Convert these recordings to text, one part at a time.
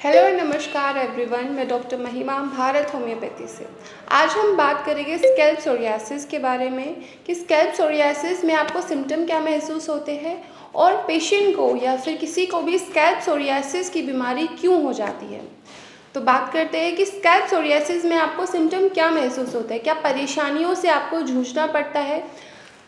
Hello नमस्कार everyone, मैं doctor महिमा भारत होम्योपैथी से। आज हम बात करेंगे स्केल्प सोरियासिस के बारे में, कि स्केल्प सोरियासिस में आपको सिम्टम क्या महसूस होते हैं और पेशेंट को या फिर किसी को भी स्कैल्प सोरियासिस की बीमारी क्यों हो जाती है। तो बात करते हैं कि स्कैल्प सोरियासिस में आपको सिम्टम क्या महसूस होता है, क्या परेशानियों से आपको जूझना पड़ता है।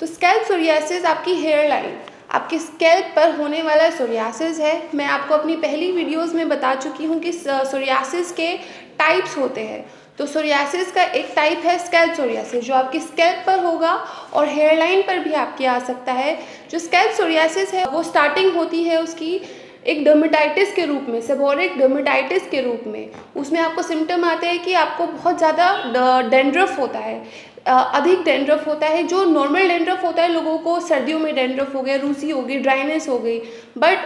तो स्कैल्प सोरियासिस आपकी हेयर लाइन आपके स्कैल्प पर होने वाला सोरियासिस है। मैं आपको अपनी पहली वीडियोस में बता चुकी हूँ कि सोरियासिस के टाइप्स होते हैं। तो सोरियासिस का एक टाइप है स्कैल्प सोरियासिस जो आपके स्कैल्प पर होगा और हेयरलाइन पर भी आपके आ सकता है। जो स्कैल्प सोरियासिस है, वो स्टार्टिंग होती है उसकी एक डर्मेटाइटिस के रूप में सेबोरिक डर्मेटाइटिस के रूप में, उसमें आपको सिम्टम आते हैं कि आपको बहुत ज़्यादा डेंड्रफ होता है। अधिक डेंड्रफ होता है, जो नॉर्मल डेंड्रफ होता है, लोगों को सर्दियों में डेंड्रफ हो गया, रूसी हो गई ड्राइनेस हो गई बट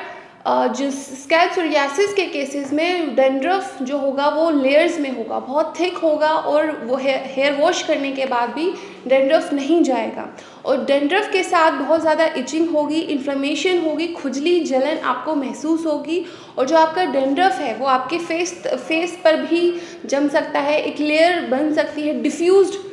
जिस स्कैल्प सोरियासिस के केसेस में डेंड्रफ जो होगा वो लेयर्स में होगा, बहुत थिक होगा और वो हेयर वॉश करने के बाद भी डेंड्रफ नहीं जाएगा। और डेंड्रफ के साथ बहुत ज़्यादा इचिंग होगी इन्फ्लेमेशन होगी, खुजली, जलन आपको महसूस होगी और जो आपका डेंड्रफ है, वो आपके फेस फेस पर भी जम सकता है, एक लेयर बन सकती है डिफ्यूज्ड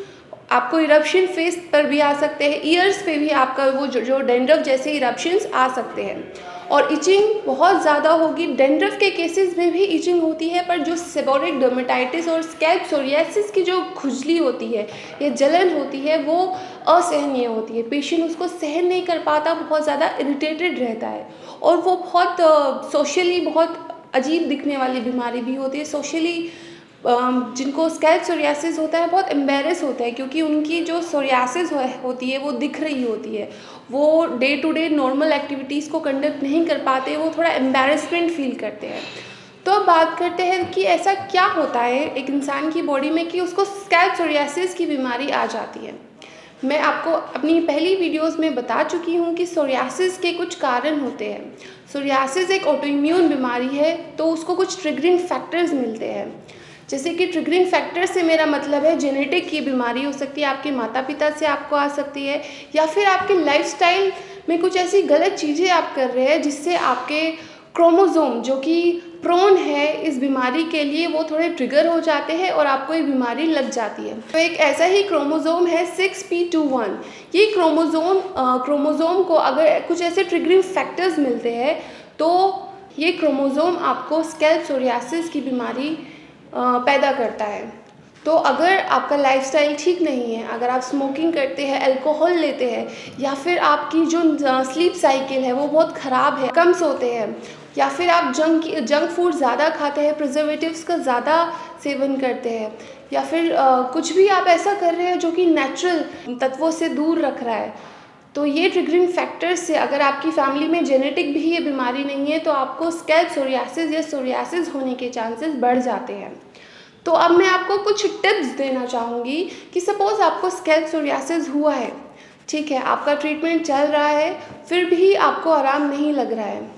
आपको इरप्शन फेस पर भी आ सकते हैं ईयर्स पे भी आपका वो जो जो डेंड्रफ जैसे इरप्शंस आ सकते हैं। और इचिंग बहुत ज़्यादा होगी। डेंड्रफ के केसेस में भी इचिंग होती है, पर जो सेबोरिक डोमेटाइटिस और स्कैल्प सोरियासिस की जो खुजली होती है, या जलन होती है, वो असहनीय होती है। पेशेंट उसको सहन नहीं कर पाता, बहुत ज़्यादा इरिटेटेड रहता है। और वो बहुत सोशली बहुत अजीब दिखने वाली बीमारी भी होती है। सोशली जिनको स्कैल्प सोरियासिस होता है, बहुत एम्बेरस होता है, क्योंकि उनकी जो सोरियासिस होती है, वो दिख रही होती है। वो day to day normal activities को कंडक्ट नहीं कर पाते, वो थोड़ा एम्बेरसमेंट फील करते हैं। तो अब बात करते हैं कि ऐसा क्या होता है एक इंसान की बॉडी में कि उसको स्कैल्प सोरियासिस की बीमारी आ जाती है। मैं आपको अपनी पहली वीडियोस में बता चुकी हूँ कि सोरियासिस के कुछ कारण होते हैं। सोरियासिस एक ऑटोइम्यून बीमारी है तो उसको कुछ ट्रिगरिंग फैक्टर्स मिलते हैं। जैसे कि ट्रिगरिंग फैक्टर से मेरा मतलब है जेनेटिक की बीमारी हो सकती है, आपके माता पिता से आपको आ सकती है, या फिर आपके लाइफस्टाइल में कुछ ऐसी गलत चीज़ें आप कर रहे हैं जिससे आपके क्रोमोज़ोम जो कि प्रोन है इस बीमारी के लिए, वो थोड़े ट्रिगर हो जाते हैं और आपको ये बीमारी लग जाती है। तो एक ऐसा ही क्रोमोज़ोम है सिक्स पी टू वन ये क्रोमोज़ोम क्रोमोज़ोम को अगर कुछ ऐसे ट्रिगरिंग फैक्टर्स मिलते हैं तो ये क्रोमोज़ोम आपको स्केल्प सोरियासिस की बीमारी पैदा करता है। तो अगर आपका लाइफस्टाइल ठीक नहीं है अगर आप स्मोकिंग करते हैं अल्कोहल लेते हैं या फिर आपकी जो स्लीप साइकिल है वो बहुत ख़राब है कम सोते हैं या फिर आप जंक जंक फ़ूड ज़्यादा खाते हैं प्रिजर्वेटिव्स का ज़्यादा सेवन करते हैं या फिर आ, कुछ भी आप ऐसा कर रहे हैं जो कि नेचुरल तत्वों से दूर रख रहा है तो ये ट्रिगरिंग फैक्टर्स से अगर आपकी फैमिली में जेनेटिक भी ये बीमारी नहीं है तो आपको स्कैल्प सोरियासिस या सोरियासिस होने के चांसेस बढ़ जाते हैं। तो अब मैं आपको कुछ टिप्स देना चाहूँगी कि सपोज़ आपको स्कैल्प सोरियासिस हुआ है, ठीक है, आपका ट्रीटमेंट चल रहा है, फिर भी आपको आराम नहीं लग रहा है।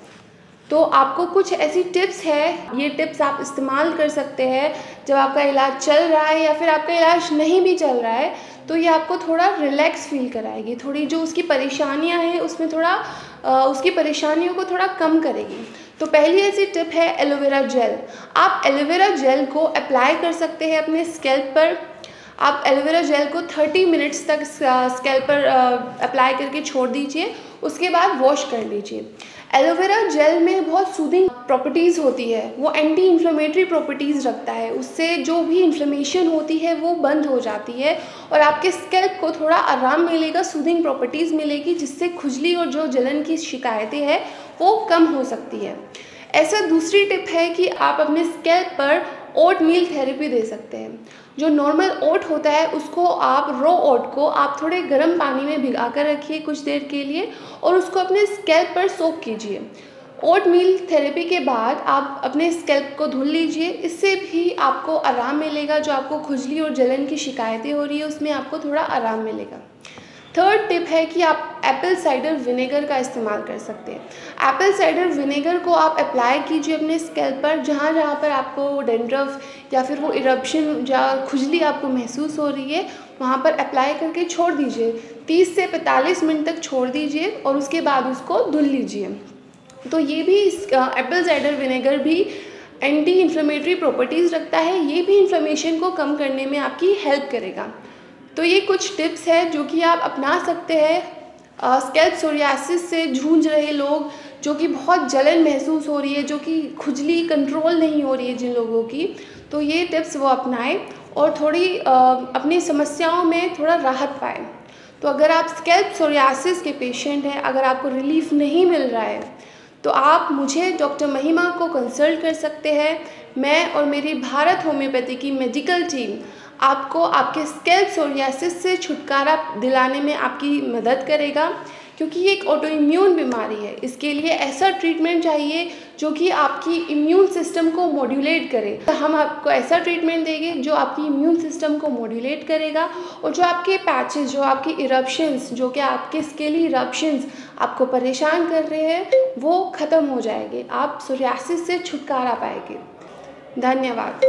तो आपको कुछ ऐसी टिप्स है, ये टिप्स आप इस्तेमाल कर सकते हैं जब आपका इलाज चल रहा है या फिर आपका इलाज नहीं भी चल रहा है तो ये आपको थोड़ा रिलैक्स फील कराएगी। थोड़ी जो उसकी परेशानियाँ हैं, उसमें थोड़ा उसकी परेशानियों को थोड़ा कम करेगी। तो पहली ऐसी टिप है एलोवेरा जेल आप एलोवेरा जेल को अप्लाई कर सकते हैं अपने स्कैल्प पर। आप एलोवेरा जेल को 30 मिनट्स तक स्कैल्प पर अप्लाई करके छोड़ दीजिए। उसके बाद वॉश कर लीजिए। एलोवेरा जेल में बहुत सूदिंग प्रॉपर्टीज़ होती है, वो एंटी इन्फ्लेमेटरी प्रॉपर्टीज़ रखता है। उससे जो भी इन्फ्लेमेशन होती है, वो बंद हो जाती है और आपके स्कैल्प को थोड़ा आराम मिलेगा सूदिंग प्रॉपर्टीज़ मिलेगी, जिससे खुजली और जो जलन की शिकायतें हैं, वो कम हो सकती है। ऐसा दूसरी टिप है कि आप अपने स्कैल्प पर ओट मील थेरेपी दे सकते हैं। जो नॉर्मल ओट होता है, उसको आप रो ओट को आप थोड़े गर्म पानी में भिगा कर रखिए कुछ देर के लिए और उसको अपने स्कैल्प पर सोप कीजिए। ओट मील थेरेपी के बाद आप अपने स्कैल्प को धुल लीजिए। इससे भी आपको आराम मिलेगा, जो आपको खुजली और जलन की शिकायतें हो रही है, उसमें आपको थोड़ा आराम मिलेगा। थर्ड टिप है कि आप एप्पल साइडर विनेगर का इस्तेमाल कर सकते हैं। एप्पल साइडर विनेगर को आप अप्लाई कीजिए अपने स्कैल्प पर, जहाँ जहाँ पर आपको डेंड्रफ या फिर वो इरप्शन या खुजली आपको महसूस हो रही है, वहाँ पर अप्लाई करके छोड़ दीजिए। 30 से 45 मिनट तक छोड़ दीजिए और उसके बाद उसको धुल लीजिए। तो ये भी एप्पल साइडर विनेगर भी एंटी इन्फ्लेमेटरी प्रॉपर्टीज़ रखता है ये भी इन्फ्लेमेशन को कम करने में आपकी हेल्प करेगा। तो ये कुछ टिप्स है जो कि आप अपना सकते हैं। स्केल्प सोरियासिस से जूझ रहे लोग जो कि बहुत जलन महसूस हो रही है जो कि खुजली कंट्रोल नहीं हो रही है जिन लोगों की तो ये टिप्स वो अपनाएँ और थोड़ी आ, अपनी समस्याओं में थोड़ा राहत पाएँ। तो अगर आप स्केल्प सोरियासिस के पेशेंट हैं अगर आपको रिलीफ नहीं मिल रहा है तो आप मुझे, डॉक्टर महिमा को कंसल्ट कर सकते हैं। मैं और मेरी भारत होम्योपैथी की मेडिकल टीम आपको आपके स्केल्प सोरियासिस से छुटकारा दिलाने में आपकी मदद करेगा। क्योंकि ये एक ऑटो इम्यून बीमारी है। इसके लिए ऐसा ट्रीटमेंट चाहिए जो कि आपकी इम्यून सिस्टम को मॉड्यूलेट करे। तो हम आपको ऐसा ट्रीटमेंट देंगे जो आपकी इम्यून सिस्टम को मॉड्यूलेट करेगा और जो आपके पैचेस जो आपके इरप्शंस जो कि आपके स्केली इरप्शंस आपको परेशान कर रहे हैं, वो ख़त्म हो जाएँगे। आप सोरियासिस से छुटकारा पाएँगे। धन्यवाद।